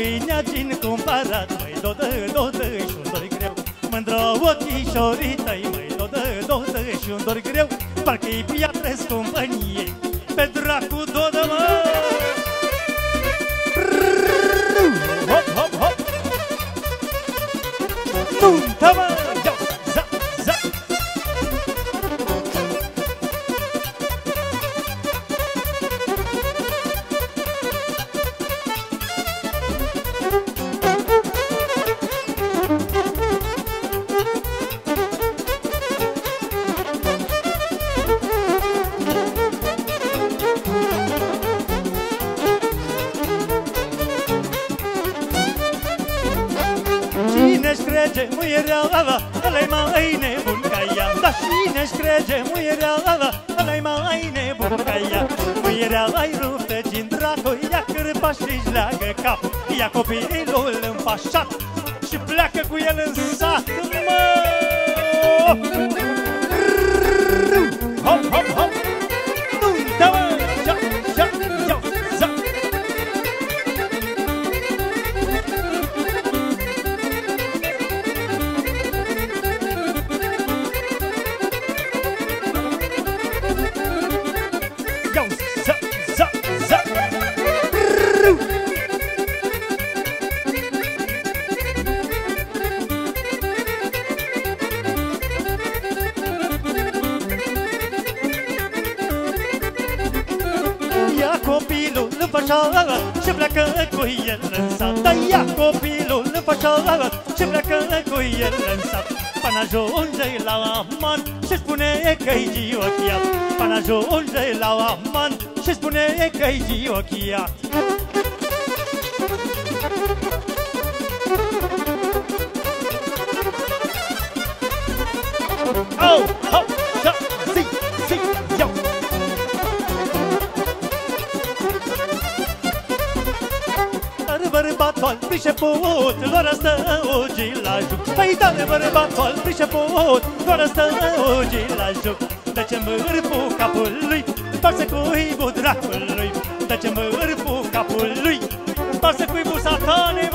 pâinea din cumpărat Măi, dodă, dodă și un dor greu. Mândro ochișorii tăi Măi, dodă, dodă și un dor greu. Parcă-i piatră companiei Pe dracu, dodă, măi Hop, hop, hop! Nuntă, mă! Cine-și crede muierea Ăla-i mai nebun ca ea. Dar cine-și crede muierea Ăla-i mai nebun ca ea. Muierea ai ruptă din dracu Ia cârpa și-și leagă cap. Ia copilul înfașat Și pleacă cu el în sat Mă! Hop, hop, hop pleacă cu el în sat. Până ajunge la aman Și spune că-i Până ajunge la aman Și spune că-i Oh, hop, priceput Doar asta ugi la juc Păi dar bărbatul priceput Doar asta ugi la juc De ce mârful capului Pasă cuibul dracului? De ce mârful capului Pasă cuibul satane,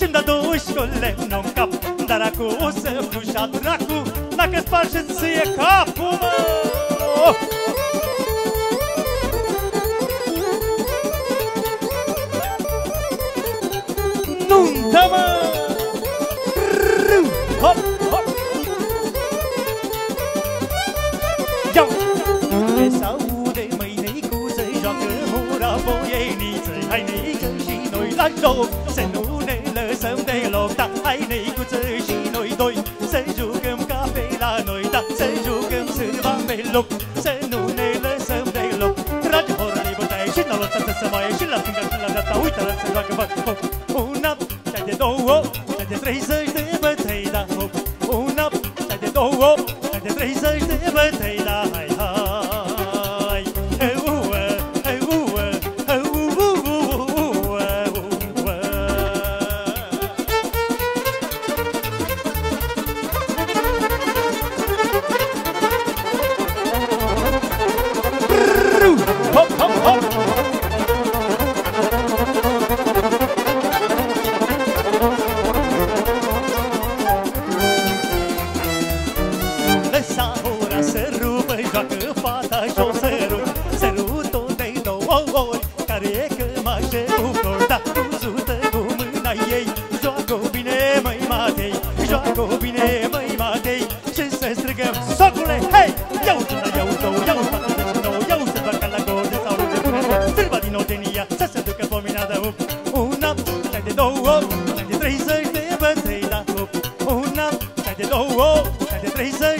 și-mi dă duși cu lemnul în cap Dar acum o să flușa dracu, dacă sparge ți e capul, mă! Nuntă, mă! Rrrru, Hop, hop! Iau! Ce s-aude mâine-icuță Joacă hura voieniță Hai neică și noi la joc Să nu neicuță și noi doi Să jucăm ca pe la noi Da, să jucăm sârba pe loc Să nu ne lăsăm deloc. Trage horele bătaie și la lăsat să se mai Și la stânga și la dreapta Uite, la să joacă fac foc Una, cea de două Cea de treizeci de bătăi Da, hop Una, cea de două Cea de treizeci de bătăi Da, bătăi la cup Una, stai de două, stai de treizeci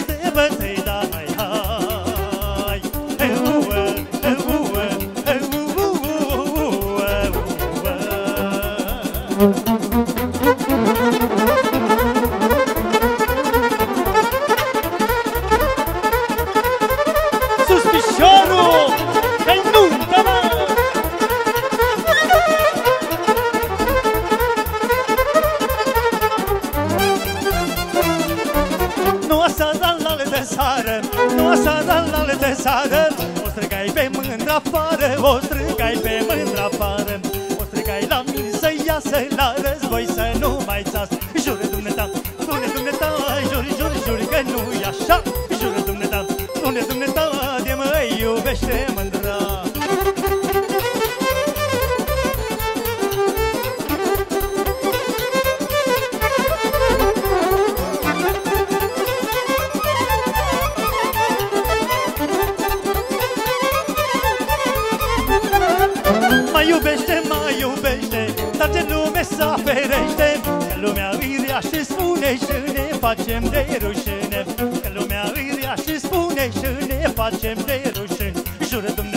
de bătăi sară. Nu așa dar la de sară. O strigai pe mândra afară O strigai pe mândra afară. O strigai la mine să iasă la război Să nu mai țas Jură Dumnezeu, spune Dumnezeu Jur, jur, jur că nu-i așa. Jură Dumnezeu, spune Dumnezeu De mă iubește mândra Mă iubește, mă iubește Dar ce lume să ferește? Că lumea îi rea și spune Și ne facem de rușine. Că lumea îi rea și spune Și ne facem de rușine. Jură Dumnezeu,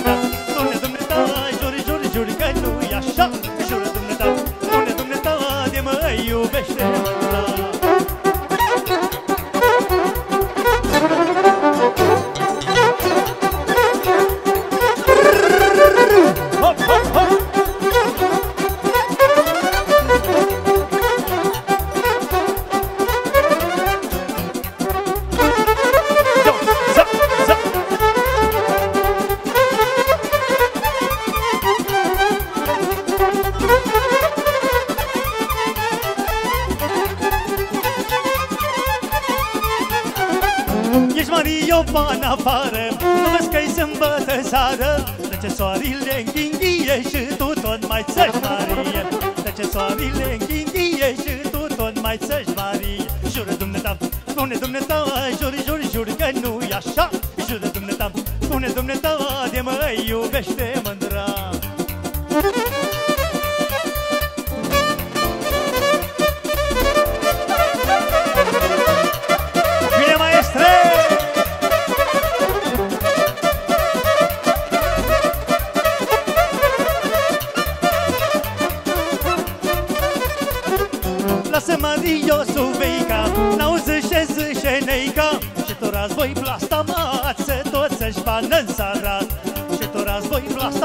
spune Dumnezeu Jur, jur, jur că nu-i așa. Jură Dumnezeu, spune Dumnezeu De mă iubește mândra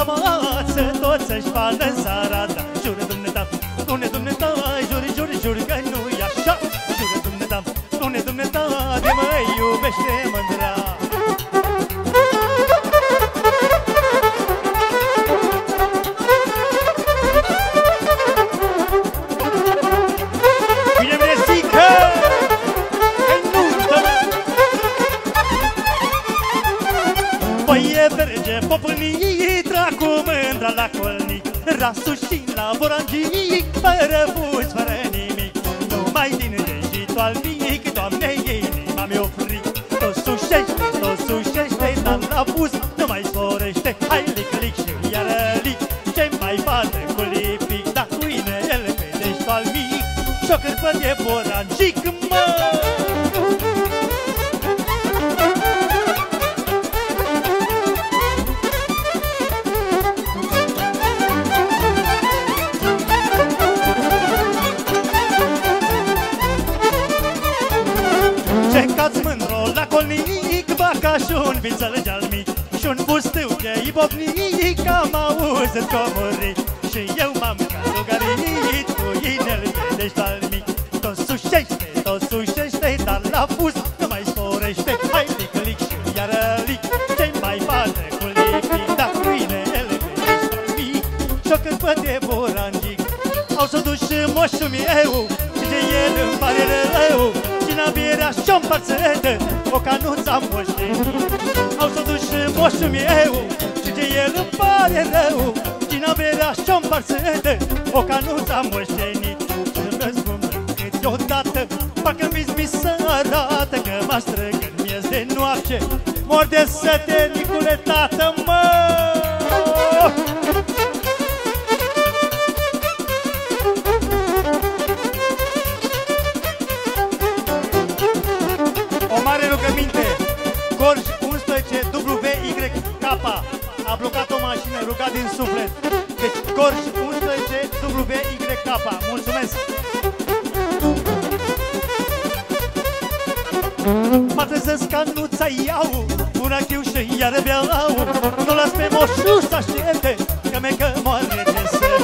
plasta mață Tot să-și fană în sarat sușește, dar la buz nu mai sporește. Hai lic, lic și iară lic, ce mai bate cu lipic? Dar cu inele pe degetul al mic. Și-o cârpă de borangic, măi Plecați mândro la colnic Baca și-un vițel geal mic Și-un bustiu de ibovnic Am auzit comurit Și eu m-am călugărit Cu inel de deștal mic Tot sușește, tot sușește Dar la bus nu mai sporește. Hai lic, lic și iară lic Ce mai bate cu lipic Dar cu inel de deștal mic Și-o cârpă de burangic Au să duci moșul meu Și de el îmi pare rău Cina berea și-o împărțete O canuță am moștenit Au să duci moșul meu Și de el îmi pare rău. Cina berea și-o împărțete O canuță am moștenit. Și îmi spun câteodată Parcă mi mi să arată Că mă strâng în miez de noapte. Mor de sete, Nicule, tată, mă! trezesc ca nu-ți iau Un achiu și iar beau Nu las pe moșu să aștepte Că me că moare de săr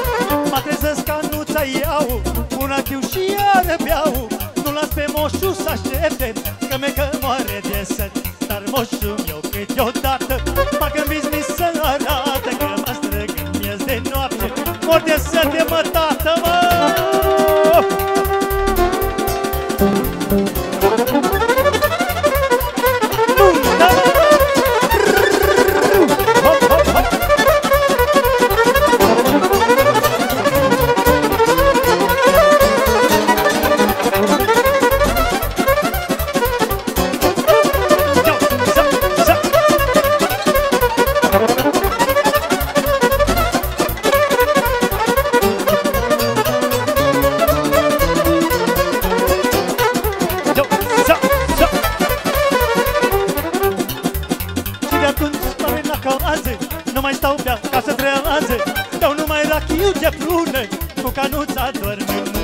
Mă trezesc ca nu-ți iau Un achiu și iar beau. Nu las pe moșu să aștepte Că me că moare de săr Dar moșu pătrează Dau numai rachiu de prune Cu canuța doar în mână.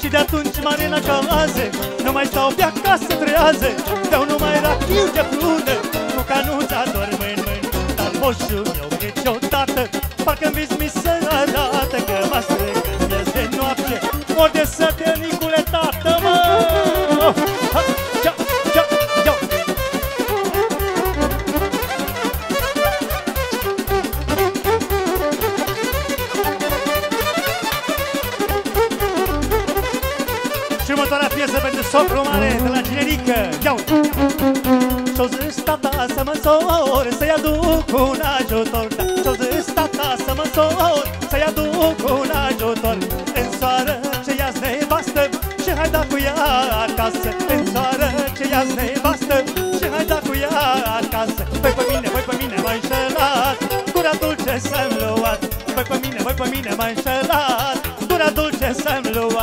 Și de-atunci Marina calaze Nu mai stau pe acasă trează Dau numai rachiu de prune Cu canuța doar în mână. Dar moșul meu niciodată Parcă-mi vis mi se arată Că mă strângă de noapte Ori de satelit Următoarea piesă pentru socru mare de la generică. Ia uite. Și-o zis tata să mă însor Să-i aduc un ajutor. Da, Și-o zis tata să mă însor Să-i aduc un ajutor. În soară ce ia-ți nevastă Și hai da cu ea acasă? În soară ce ia-ți nevastă Și hai da cu ea acasă? Păi pe mine, păi pe mine m-ai înșelat Gura dulce să-mi luat. Păi pe mine, păi pe mine m-ai înșelat Gura dulce să-mi luat.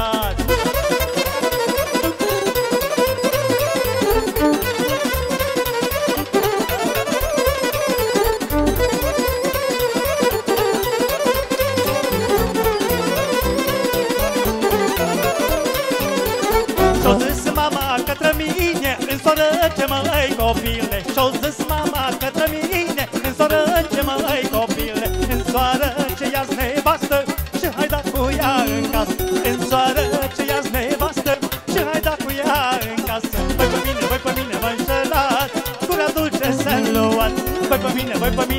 vai pra mim.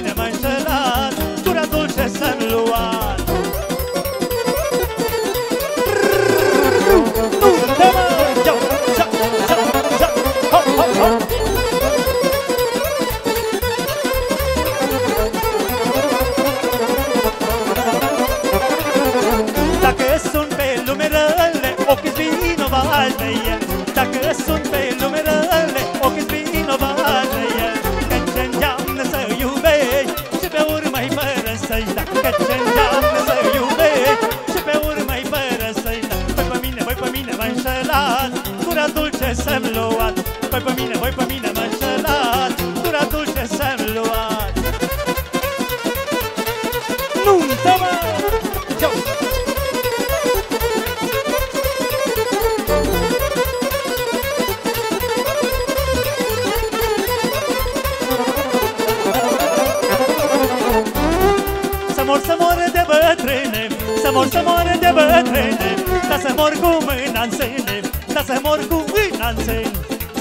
înșelat. Gura dulce să-mi luat. Voi pe mine, voi pe mine mă înșelat. Gura dulce să-mi luat. Nuntă, mă! Ciao! Să mor, să mor de bătrâne Să mor, să mor de bătrâne. Dar să mor cu mâna în sâne să mor cu mâna în sâne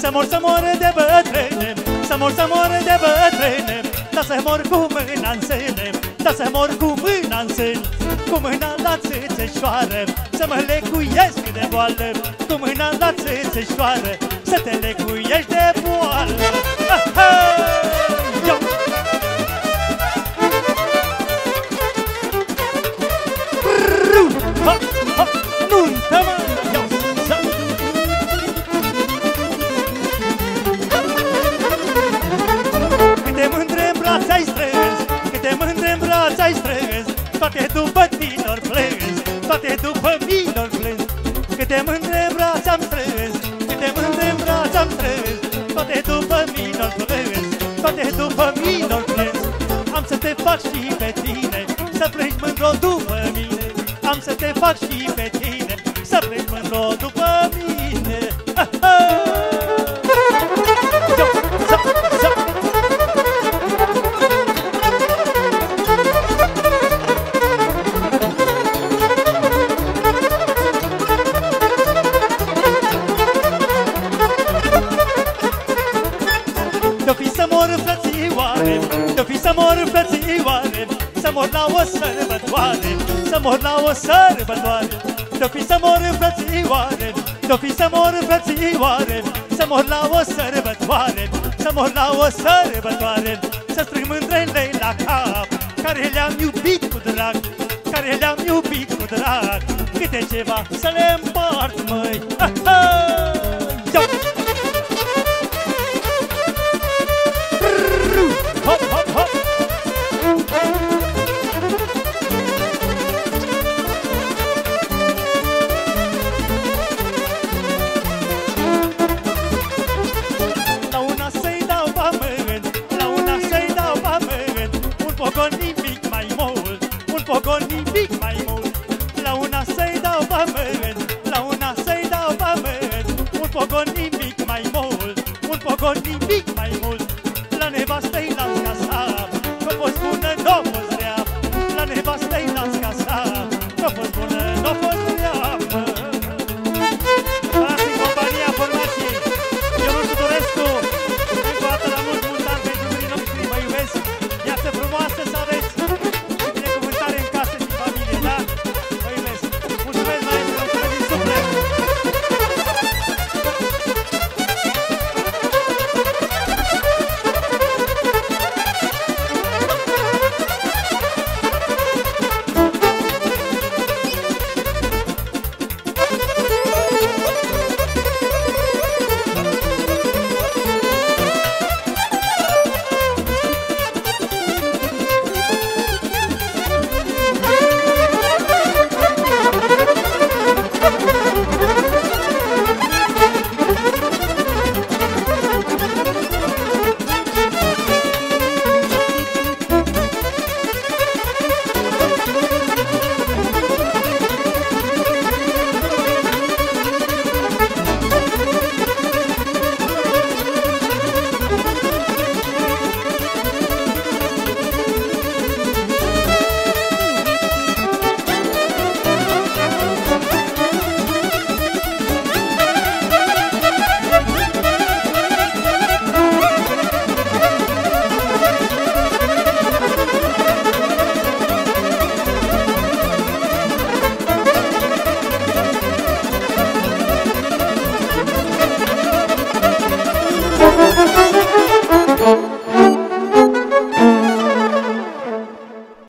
Să mor, să mor de bătrâne Să mor, să mor de bătrâne. Dar să mor cu mâna în sâne Dar să mor cu mâna în sâne Cu mâna la țâțeșoară Să mă lecuiesc de boală. Cu mâna la țâțeșoară Să te lecuiești de boală. Ha, ha! te fac și pe tine Să pleci mândru după mine. Am să te fac și pe Să mor la o sărbătoare Să mor la o sărbătoare De-o fi să mor în frățioare De-o fi să mor în frățioare Să mor la o sărbătoare Să mor la o sărbătoare Să strâng mândrele la cap Care le-am iubit cu drag Care le-am iubit cu drag Câte ceva să le împart, măi ha, ha!